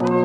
my